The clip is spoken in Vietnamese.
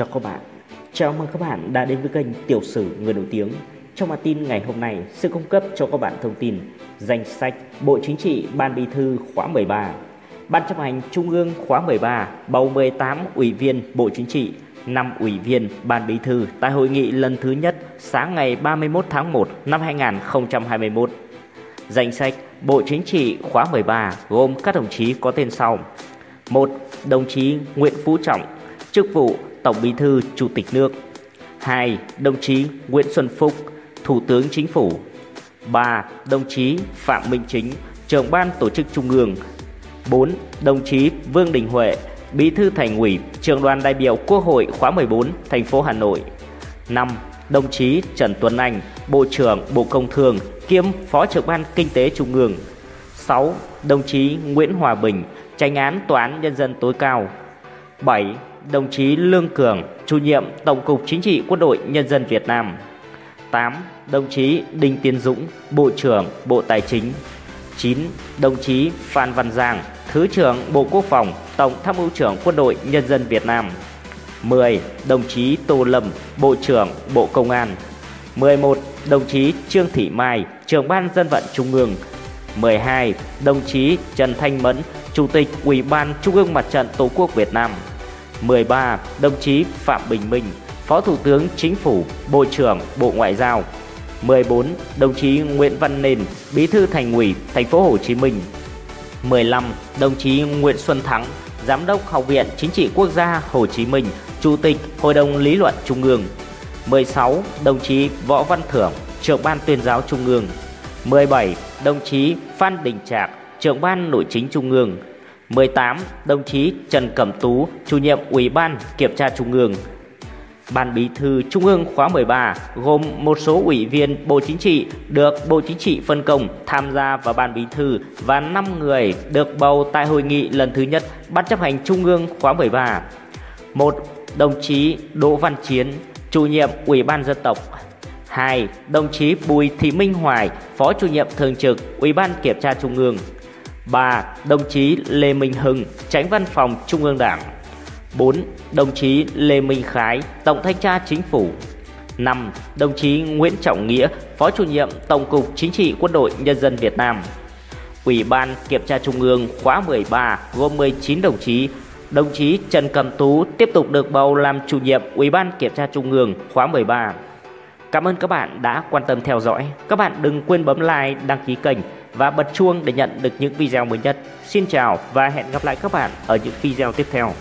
cho các bạn. Chào mừng các bạn đã đến với kênh Tiểu sử người nổi tiếng. Trong bản tin ngày hôm nay sẽ cung cấp cho các bạn thông tin danh sách Bộ Chính trị Ban Bí thư khóa 13, Ban chấp hành Trung ương khóa 13 bầu 18 ủy viên Bộ Chính trị, 5 ủy viên Ban Bí thư tại hội nghị lần thứ nhất sáng ngày 31 tháng 1 năm 2021. Danh sách Bộ Chính trị khóa 13 gồm các đồng chí có tên sau. 1. Đồng chí Nguyễn Phú Trọng, chức vụ Tổng Bí thư Chủ tịch nước. 2. Đồng chí Nguyễn Xuân Phúc, Thủ tướng Chính phủ. 3. Đồng chí Phạm Minh Chính, trưởng ban tổ chức Trung ương. 4. Đồng chí Vương Đình Huệ, Bí thư Thành ủy, trưởng đoàn đại biểu Quốc hội khóa 14, thành phố Hà Nội. 5. Đồng chí Trần Tuấn Anh, Bộ trưởng Bộ Công Thương, kiêm Phó trưởng ban Kinh tế Trung ương. 6. Đồng chí Nguyễn Hòa Bình, Tranh án Tòa án Nhân dân tối cao. 7. Đồng chí Lương Cường, chủ nhiệm Tổng cục Chính trị Quân đội Nhân dân Việt Nam. 8. Đồng chí Đinh Tiến Dũng, Bộ trưởng Bộ Tài chính. 9. Đồng chí Phan Văn Giang, Thứ trưởng Bộ Quốc phòng, Tổng tham mưu trưởng Quân đội Nhân dân Việt Nam. 10. Đồng chí Tô Lâm, Bộ trưởng Bộ Công an. 11. Đồng chí Trương Thị Mai, trưởng ban dân vận Trung ương. 12. Đồng chí Trần Thanh Mẫn, Chủ tịch Ủy ban Trung ương Mặt trận Tổ quốc Việt Nam. 13. Đồng chí Phạm Bình Minh, Phó Thủ tướng Chính phủ, Bộ trưởng Bộ Ngoại giao. 14. Đồng chí Nguyễn Văn Nền, Bí thư Thành ủy Thành phố Hồ Chí Minh. 15. Đồng chí Nguyễn Xuân Thắng, Giám đốc Học viện Chính trị Quốc gia Hồ Chí Minh, Chủ tịch Hội đồng Lý luận Trung ương. 16. Đồng chí Võ Văn Thưởng, trưởng ban tuyên giáo Trung ương. 17. Đồng chí Phan Đình Trạc, trưởng ban nội chính Trung ương. 18. Đồng chí Trần Cẩm Tú, chủ nhiệm Ủy ban Kiểm tra Trung ương. Ban Bí thư Trung ương khóa 13 gồm một số ủy viên Bộ Chính trị được Bộ Chính trị phân công tham gia vào Ban Bí thư và 5 người được bầu tại hội nghị lần thứ nhất Ban chấp hành Trung ương khóa 13. 1. Đồng chí Đỗ Văn Chiến, chủ nhiệm Ủy ban dân tộc. 2. Đồng chí Bùi Thị Minh Hoài, Phó chủ nhiệm thường trực Ủy ban Kiểm tra Trung ương. 3. Đồng chí Lê Minh Hưng, Tránh Văn phòng Trung ương Đảng. 4. Đồng chí Lê Minh Khái, Tổng thanh tra Chính phủ. 5. Đồng chí Nguyễn Trọng Nghĩa, Phó chủ nhiệm Tổng cục Chính trị Quân đội Nhân dân Việt Nam. Ủy ban Kiểm tra Trung ương khóa 13 gồm 19 đồng chí. Đồng chí Trần Cầm Tú tiếp tục được bầu làm chủ nhiệm Ủy ban Kiểm tra Trung ương khóa 13. Cảm ơn các bạn đã quan tâm theo dõi. Các bạn đừng quên bấm like, đăng ký kênh và bật chuông để nhận được những video mới nhất. Xin chào và hẹn gặp lại các bạn ở những video tiếp theo.